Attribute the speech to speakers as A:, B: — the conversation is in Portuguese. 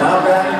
A: Nada